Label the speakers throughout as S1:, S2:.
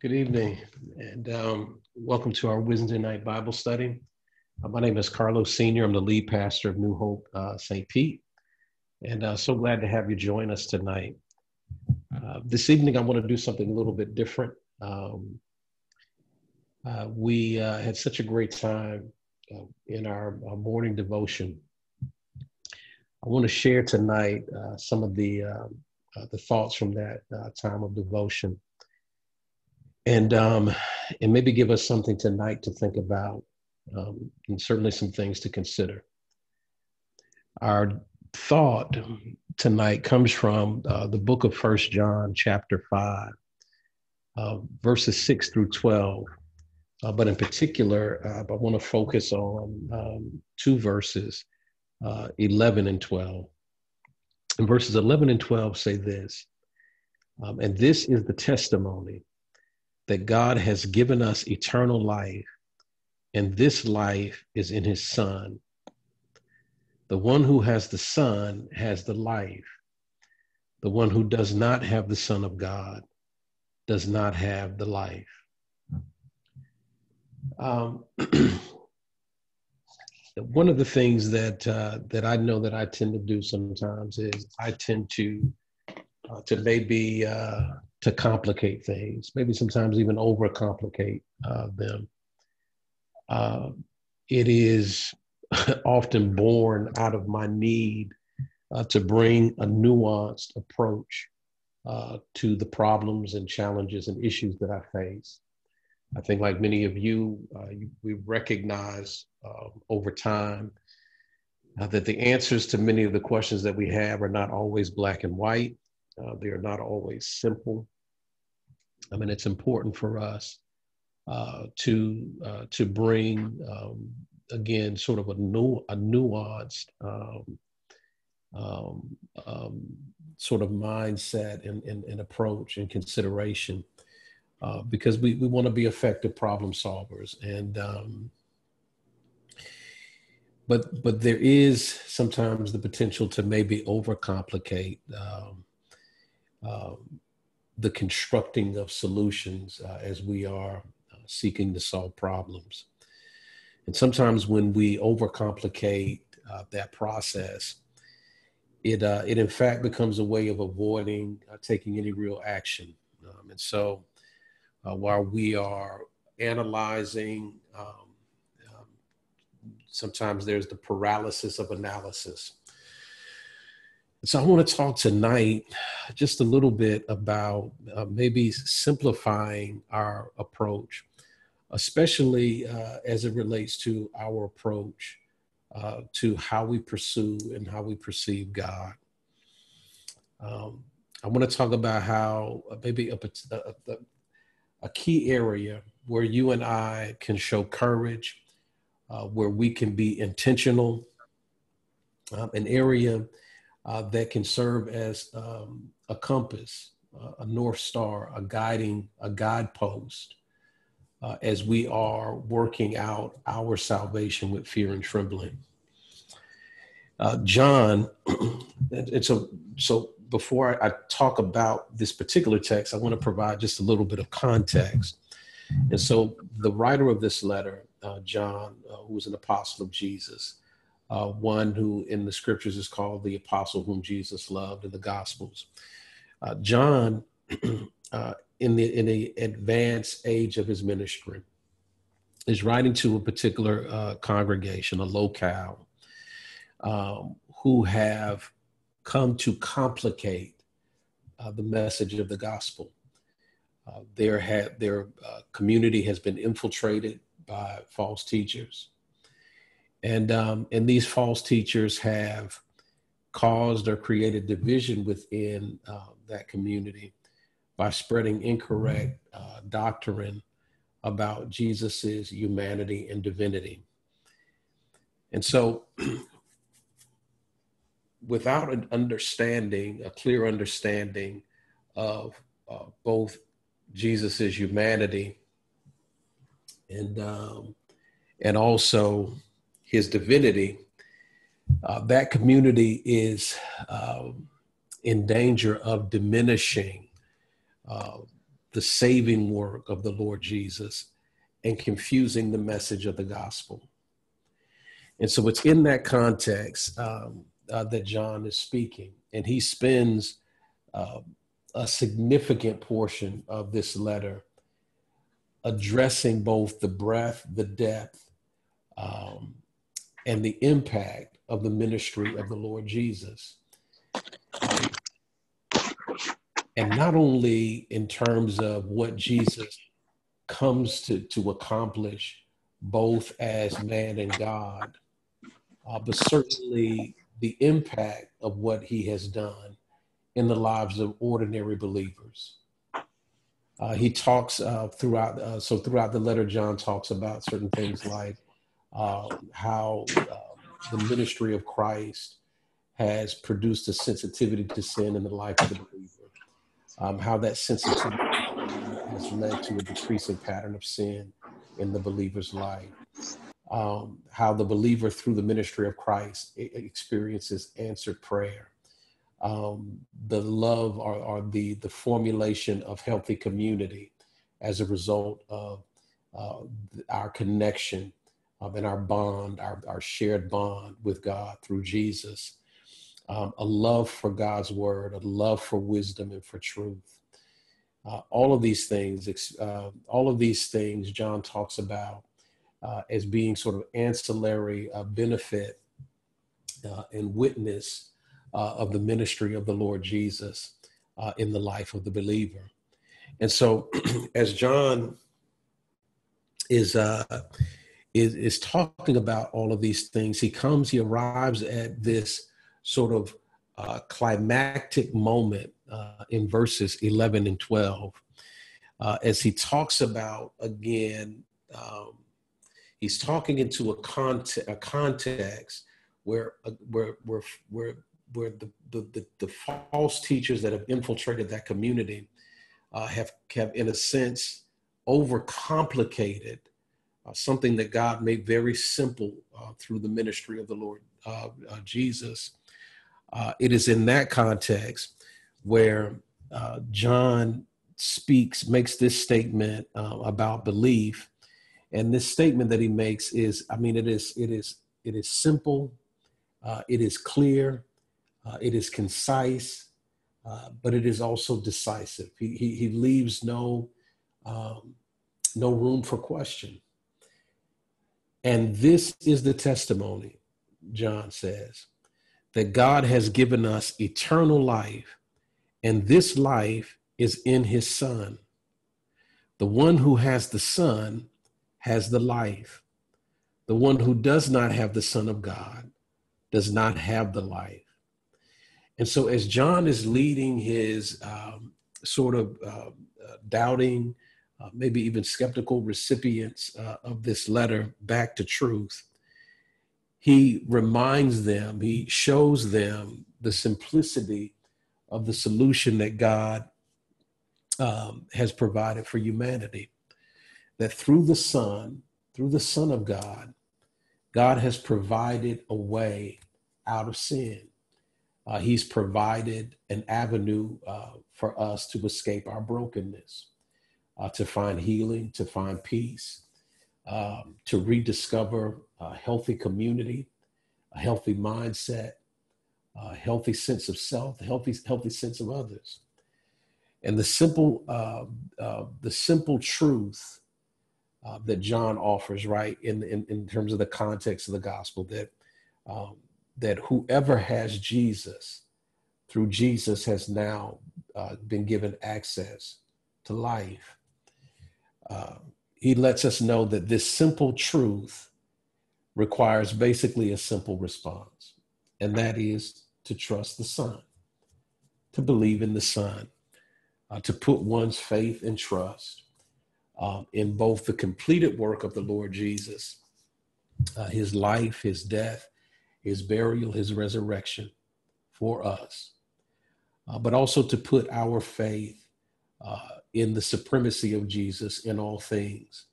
S1: Good evening, and um, welcome to our Wednesday night Bible study. Uh, my name is Carlos Senior. I'm the lead pastor of New Hope uh, St. Pete, and uh, so glad to have you join us tonight. Uh, this evening, I want to do something a little bit different. Um, uh, we uh, had such a great time in our, our, morning devotion. I want to share tonight some of the the thoughts from that time of devotion and um, and maybe give us something tonight to think about, um, and certainly some things to consider. Our thought tonight comes from uh, the book of First John, chapter five, uh, verses six through twelve. Uh, but in particular, uh, I want to focus on um, two verses, uh, eleven and twelve. And verses eleven and twelve say this, um, and this is the testimony that God has given us eternal life, and this life is in his Son. The one who has the Son has the life. The one who does not have the Son of God does not have the life. Um, one of the things that uh, that I know that I tend to do sometimes is I tend to uh, to maybe uh, to complicate things, maybe sometimes even overcomplicate uh, them. Uh, it is often born out of my need uh, to bring a nuanced approach uh, to the problems and challenges and issues that I face. I think, like many of you, uh, you we recognize um, over time uh, that the answers to many of the questions that we have are not always black and white. Uh, they are not always simple. I mean, it's important for us uh, to uh, to bring um, again sort of a new a nuanced um, um, um sort of mindset and, and, and, approach and consideration uh, because we, we want to be effective problem solvers and um, but but there is sometimes the potential to maybe overcomplicate um, um, the constructing of solutions uh, as we are uh, seeking to solve problems. And sometimes when we overcomplicate uh, that process, it, uh, it in fact becomes a way of avoiding taking any real action. Um, and so while we are analyzing, um, um, sometimes there's the paralysis of analysis. So I want to talk tonight just a little bit about uh, maybe simplifying our approach, especially uh, as it relates to our approach uh, to how we pursue and how we perceive God. Um, I want to talk about how uh, maybe a, a, a, key area where you and I can show courage, uh, where we can be intentional, um, an area uh, that can serve as um, a compass, uh, a north star, a guiding, a guidepost, uh, as we are working out our salvation with fear and trembling. Uh, John, and so so before I talk about this particular text, I want to provide just a little bit of context. And so the writer of this letter, uh, John, uh, who was an apostle of Jesus, uh, one who in the scriptures is called the apostle whom Jesus loved in the Gospels. Uh, John, uh, in the in the advanced age of his ministry, is writing to a particular uh, congregation, a locale, um, who have come to complicate uh, the message of the gospel. Uh, their ha- their community has been infiltrated by false teachers and um, and these false teachers have caused or created division within uh, that community by spreading incorrect uh, doctrine about Jesus's humanity and divinity. And so, without an understanding, a clear understanding of uh, both Jesus's humanity and um, and also his divinity, uh, that community is uh, in danger of diminishing uh, the saving work of the Lord Jesus and confusing the message of the gospel. And so it's in that context um, uh, that John is speaking. And he spends uh, a significant portion of this letter addressing both the breadth, the depth, um, and the impact of the ministry of the Lord Jesus. And not only in terms of what Jesus comes to, to accomplish, both as man and God, uh, but certainly the impact of what he has done in the lives of ordinary believers. Uh, he talks uh, throughout, uh, so throughout the letter, John talks about certain things like uh, how uh, the ministry of Christ has produced a sensitivity to sin in the life of the believer, um, how that sensitivity has led to a decreasing pattern of sin in the believer's life, um, how the believer through the ministry of Christ experiences answered prayer. Um, the love or, or, the, the formulation of healthy community as a result of uh, our connection um, and our bond, our, our shared bond with God through Jesus. Um, a love for God's word, a love for wisdom and for truth. Uh, all of these things, uh, all of these things, John talks about uh, as being sort of ancillary uh, benefit uh, and witness uh, of the ministry of the Lord Jesus in the life of the believer. And so, as John is is is talking about all of these things, he comes, he arrives at this sort of uh, climactic moment uh, in verses 11 and 12 uh, as he talks about again. Um, he's talking into a, context, a context where, uh, where, where, where where the, the, the, false teachers that have infiltrated that community uh, have, have, in a sense, overcomplicated uh, something that God made very simple uh, through the ministry of the Lord uh, uh, Jesus. Uh, it is in that context where John speaks, makes this statement about belief. And this statement that he makes is, I mean, it is, it is, it is simple, it is clear, uh, it is concise, uh, but it is also decisive. He, he, he leaves no, um, no room for question. And this is the testimony, John says, that God has given us eternal life, and this life is in his Son. The one who has the Son has the life. The one who does not have the Son of God does not have the life. And so, as John is leading his um, sort of uh, uh, doubting, uh, maybe even skeptical recipients uh, of this letter back to truth, he reminds them, he shows them the simplicity of the solution that God um, has provided for humanity. That through the Son, through the Son of God, God has provided a way out of sin. Uh, he's provided an avenue uh, for us to escape our brokenness, uh, to find healing, to find peace, um, to rediscover a healthy community, a healthy mindset, a healthy sense of self, a healthy, healthy sense of others. And the simple, uh, uh, the simple truth uh, that John offers, right, in, in, in terms of the context of the gospel, that um, that whoever has Jesus, through Jesus, has now uh, been given access to life. He lets us know that this simple truth requires basically a simple response, and that is to trust the Son, to believe in the Son, uh, to put one's faith and trust um, in both the completed work of the Lord Jesus, uh, his life, his death, his burial, his resurrection for us, uh, but also to put our faith uh, in the supremacy of Jesus in all things,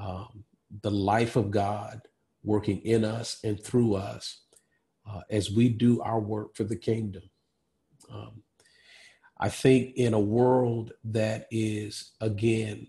S1: um, the life of God working in us and through us uh, as we do our work for the kingdom. Um, I think in a world that is, again,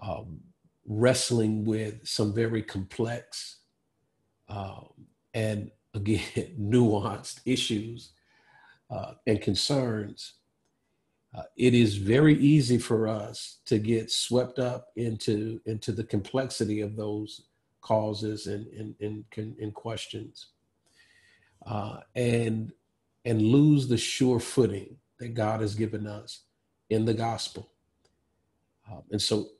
S1: um, wrestling with some very complex um, and, again, nuanced issues uh, and concerns, uh, it is very easy for us to get swept up into, into the complexity of those causes and, and, and, and questions. Uh, and and lose the sure footing that God has given us in the gospel. Um, and so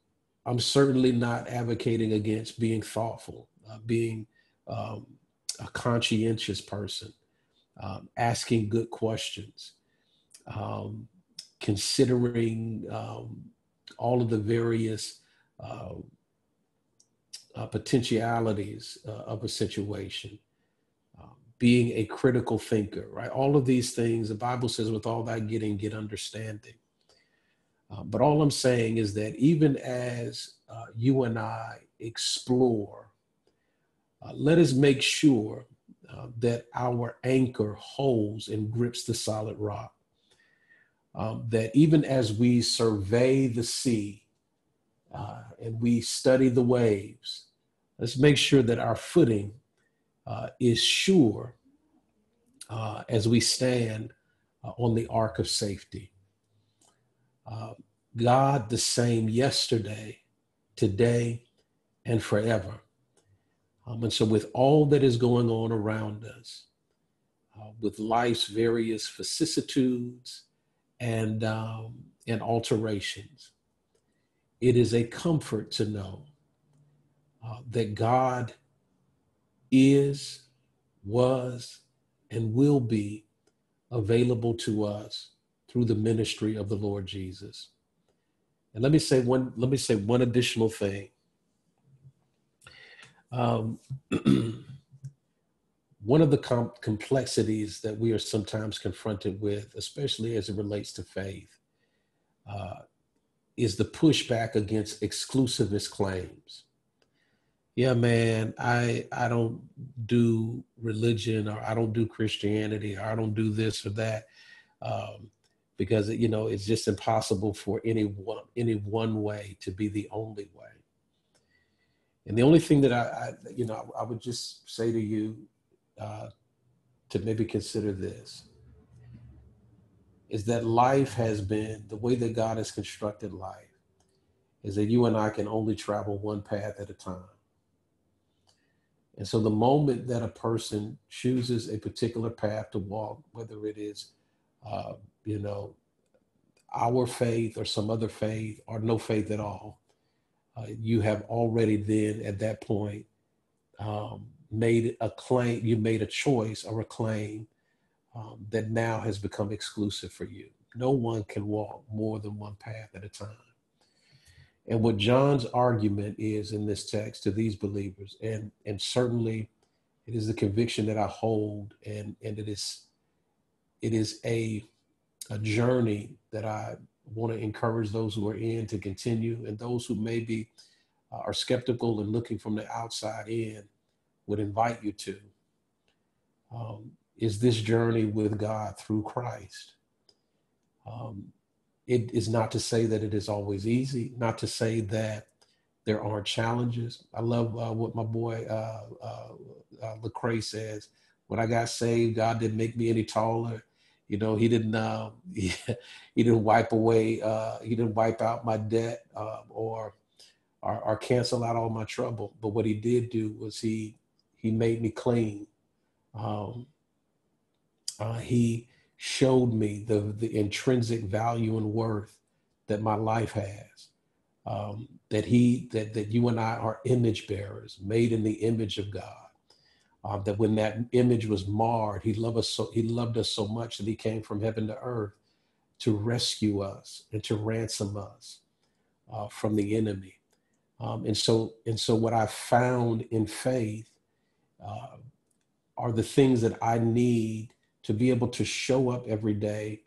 S1: I'm certainly not advocating against being thoughtful, uh, being um, a conscientious person, um, asking good questions, um, considering um, all of the various uh, uh, potentialities uh, of a situation being a critical thinker, right? All of these things, the Bible says, with all that getting, get understanding. Uh, but all I'm saying is that even as uh, you and I explore, uh, let us make sure uh, that our anchor holds and grips the solid rock. Um, that even as we survey the sea uh, and we study the waves, let's make sure that our footing uh, is sure uh, as we stand uh, on the ark of safety. Uh, God, the same yesterday, today, and forever. Um, and so, with all that is going on around us, uh, with life's various vicissitudes and, um, and alterations, it is a comfort to know uh, that God is, was, and will be available to us through the ministry of the Lord Jesus. And let me say one, let me say one additional thing. Um, one of the com- complexities that we are sometimes confronted with, especially as it relates to faith, uh, is the pushback against exclusivist claims. Yeah man i i don't do religion or i don't do christianity or i don't do this or that um, because you know it's just impossible for any one any one way to be the only way. And the only thing that i, I you know I, I, would just say to you uh, to maybe consider this is that life has been the way that god has constructed life is that you and i can only travel one path at a time. And so the moment that a person chooses a particular path to walk, whether it is, uh, you know, our faith or some other faith or no faith at all, uh, you have already then at that point um, made a claim, you made a choice or a claim um, that now has become exclusive for you. No one can walk more than one path at a time. And what John's argument is in this text to these believers, and and certainly it is the conviction that I hold, and and it is it is a a journey that I want to encourage those who are in to continue, and those who maybe uh, are skeptical and looking from the outside in would invite you to. Um, is this journey with God through Christ? Um, it is not to say that it is always easy, not to say that there aren't challenges. I love uh, what my boy uh, uh, uh, Lecrae says. When I got saved, God didn't make me any taller. You know, He didn't. Uh, he, he, didn't wipe away. Uh, he didn't wipe out my debt uh, or, or, or cancel out all my trouble. But what He did do was He He made me clean. Um, uh, he showed me the, the intrinsic value and worth that my life has. Um, that he that that you and I are image bearers, made in the image of God. Uh, that when that image was marred, he loved us so he loved us so much that he came from heaven to earth to rescue us and to ransom us uh, from the enemy. Um, and so and so what I found in faith uh, are the things that I need to be able to show up every day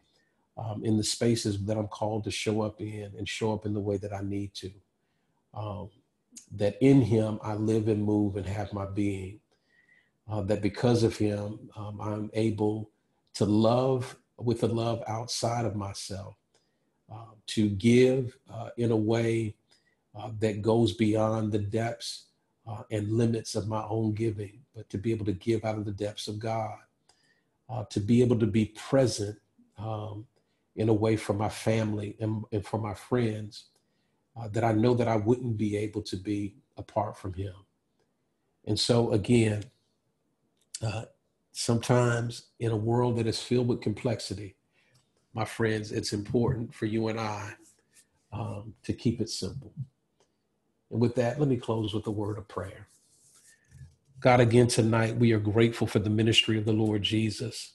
S1: um, in the spaces that I'm called to show up in and show up in the way that I need to. Um, that in Him I live and move and have my being. Uh, that because of Him um, I'm able to love with a love outside of myself, uh, to give uh, in a way uh, that goes beyond the depths uh, and limits of my own giving, but to be able to give out of the depths of God, uh, to be able to be present um, in a way for my family and, and for my friends uh, that I know that I wouldn't be able to be apart from Him. And so, again, uh, sometimes in a world that is filled with complexity, my friends, it's important for you and I um, to keep it simple. And with that, let me close with a word of prayer. God, again tonight, we are grateful for the ministry of the Lord Jesus.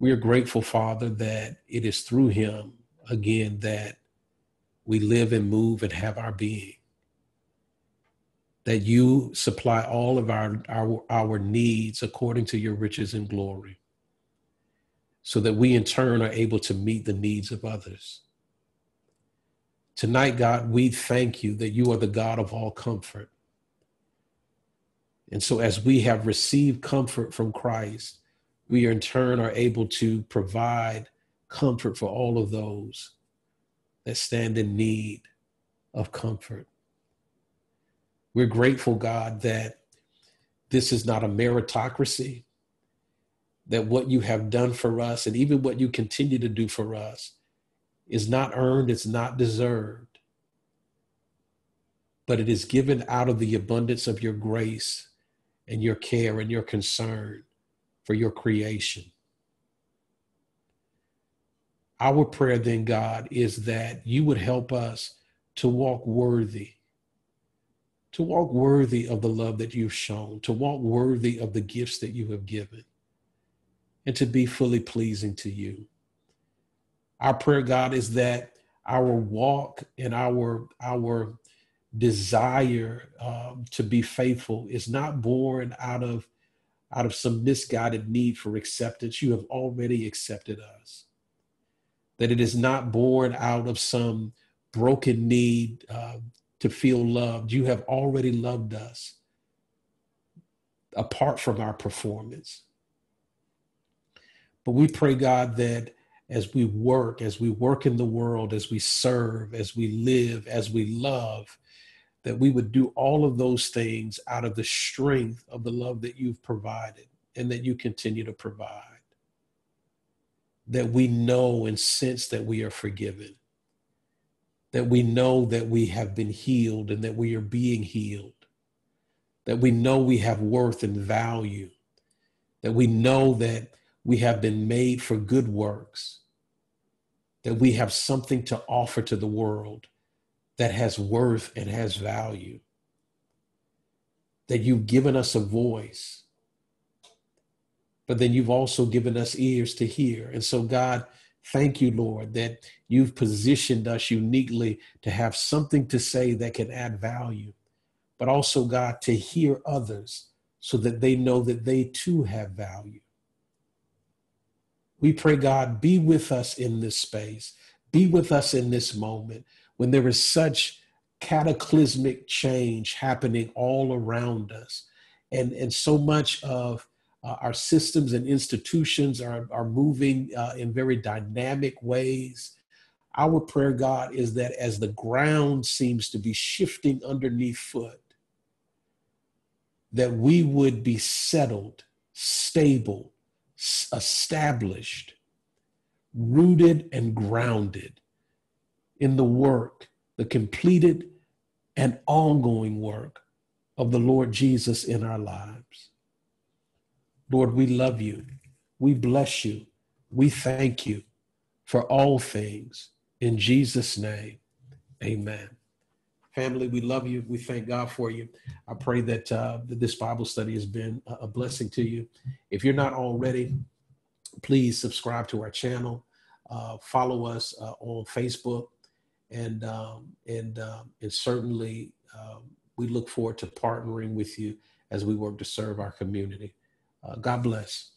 S1: We are grateful, Father, that it is through him, again, that we live and move and have our being. That you supply all of our, our, our needs according to your riches and glory, so that we in turn are able to meet the needs of others. Tonight, God, we thank you that you are the God of all comfort. And so, as we have received comfort from Christ, we in turn are able to provide comfort for all of those that stand in need of comfort. We're grateful, God, that this is not a meritocracy, that what you have done for us and even what you continue to do for us is not earned, it's not deserved, but it is given out of the abundance of your grace and your care and your concern for your creation. Our prayer, then, God, is that you would help us to walk worthy, to walk worthy of the love that you've shown, to walk worthy of the gifts that you have given, and to be fully pleasing to you. Our prayer, God, is that our walk and our our desire um, to be faithful is not born out of out of some misguided need for acceptance. You have already accepted us. That it is not born out of some broken need uh, to feel loved. You have already loved us apart from our performance. But we pray, God, that as we work, as we work in the world, as we serve, as we live, as we love, that we would do all of those things out of the strength of the love that you've provided and that you continue to provide. That we know and sense that we are forgiven. That we know that we have been healed and that we are being healed. That we know we have worth and value. That we know that we have been made for good works, that we have something to offer to the world that has worth and has value, that you've given us a voice, but then you've also given us ears to hear. And so, God, thank you, Lord, that you've positioned us uniquely to have something to say that can add value, but also, God, to hear others so that they know that they too have value. We pray, God, be with us in this space. Be with us in this moment when there is such cataclysmic change happening all around us. And, and so much of uh, our systems and institutions are, are moving uh, in very dynamic ways. Our prayer, God, is that as the ground seems to be shifting underneath foot, that we would be settled, stable, established, rooted and grounded in the work, the completed and ongoing work of the Lord Jesus in our lives. Lord, we love you. We bless you. We thank you for all things. In Jesus' name, amen. Family, we love you. We thank God for you. I pray that, uh, this Bible study has been a blessing to you. If you're not already, please subscribe to our channel. Uh, follow us uh, on Facebook, and um, and um, and certainly um, we look forward to partnering with you as we work to serve our community. Uh, God bless.